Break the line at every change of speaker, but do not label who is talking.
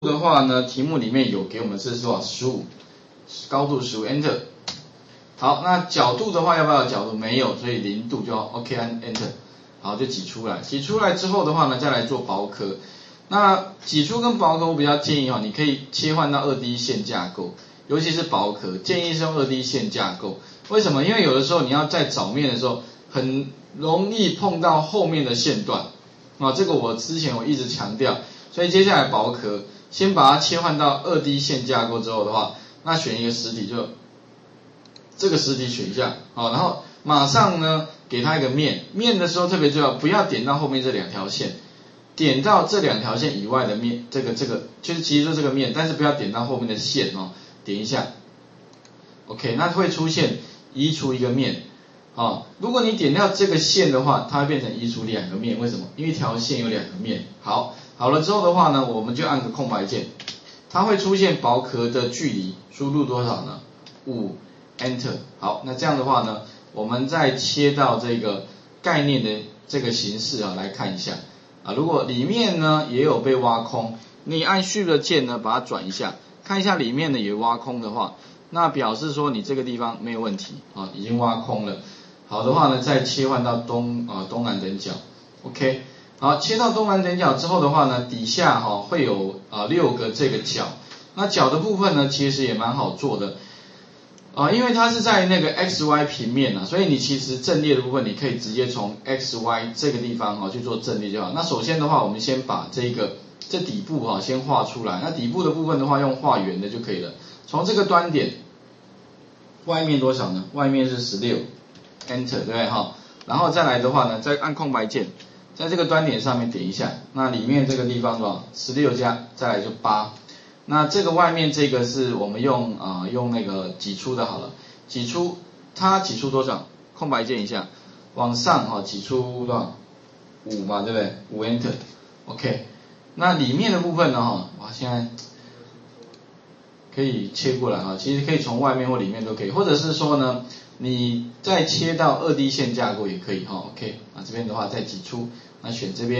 的话呢，题目里面有给我们是多少？十五，高度十五，Enter。好，那角度的话要不要角度？没有，所以零度就 OK 按 Enter。好，就挤出来，挤出来之后的话呢，再来做薄壳。那挤出跟薄壳，我比较建议哈，你可以切换到二 D 线架构，尤其是薄壳，建议是用二 D 线架构。为什么？因为有的时候你要在找面的时候，很容易碰到后面的线段啊，这个我之前我一直强调。所以接下来薄壳。先把它切换到二 D 线架构之后的话，那选一个实体就这个实体选项，好，然后马上呢给它一个面，面的时候特别重要，不要点到后面这两条线，点到这两条线以外的面，这个这个就是其实就这个面，但是不要点到后面的线哦，点一下，OK，那会出现移除一个面，啊，如果你点掉这个线的话，它会变成移除两个面，为什么？因为一条线有两个面，好。好了之后的话呢，我们就按个空白键，它会出现薄壳的距离，输入多少呢？五，Enter。好，那这样的话呢，我们再切到这个概念的这个形式啊，来看一下啊，如果里面呢也有被挖空，你按 Shift 键呢把它转一下，看一下里面呢也挖空的话，那表示说你这个地方没有问题啊，已经挖空了。好的话呢，再切换到东啊东南等角，OK。好，切到东南等角之后的话呢，底下哈会有啊六个这个角，那角的部分呢其实也蛮好做的啊，因为它是在那个 x y 平面啊，所以你其实阵列的部分你可以直接从 x y 这个地方哈去做阵列就好。那首先的话，我们先把这个这底部哈先画出来，那底部的部分的话用画圆的就可以了。从这个端点外面多少呢？外面是十六，Enter 对不对哈？然后再来的话呢，再按空白键。在这个端点上面点一下，那里面这个地方是吧？十六加，再来就八。那这个外面这个是我们用啊用那个挤出的好了，挤出它挤出多少？空白键一下，往上哈挤出多少？五嘛，对不对？五 enter，OK。那里面的部分呢哈，哇现在可以切过来哈，其实可以从外面或里面都可以，或者是说呢？你再切到二 D 线架构也可以哈，OK，那这边的话再挤出，那选这边。